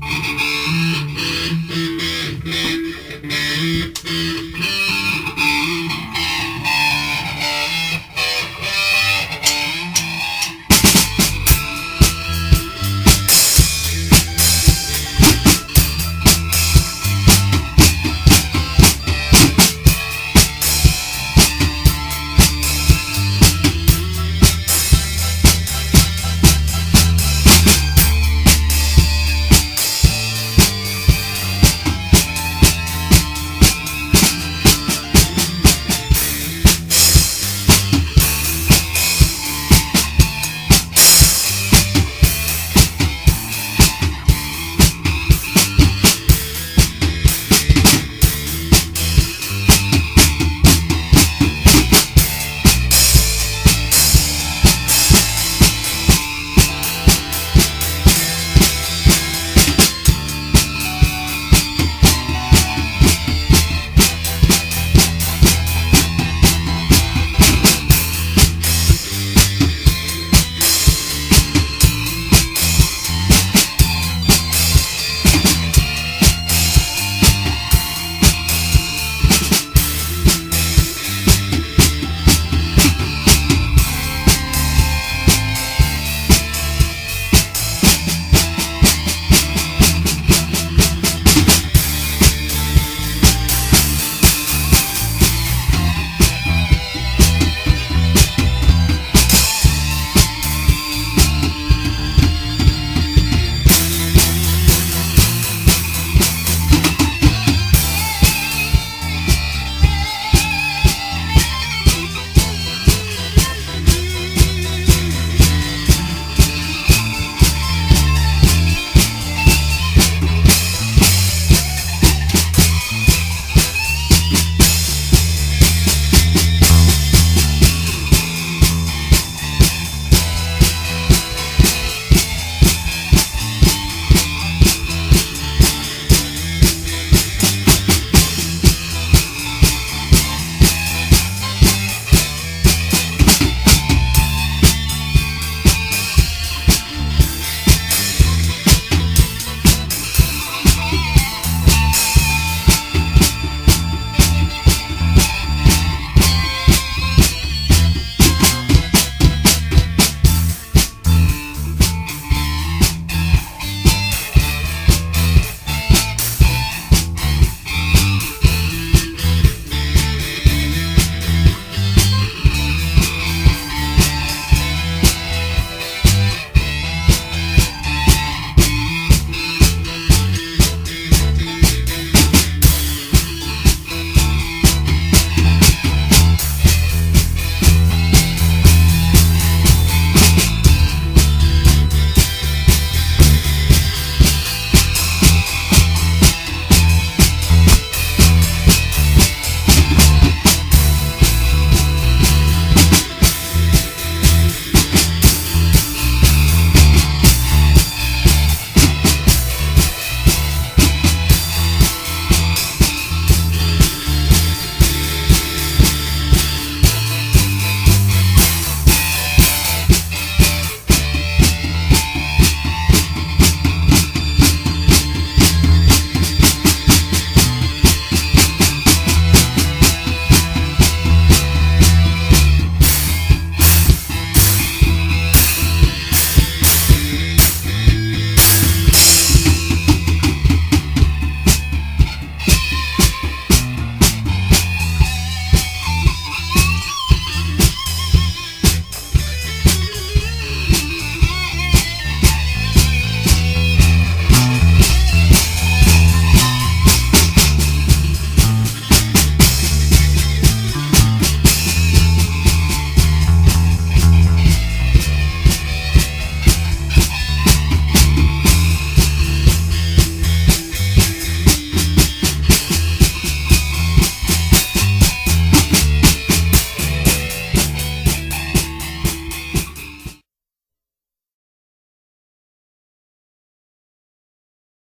you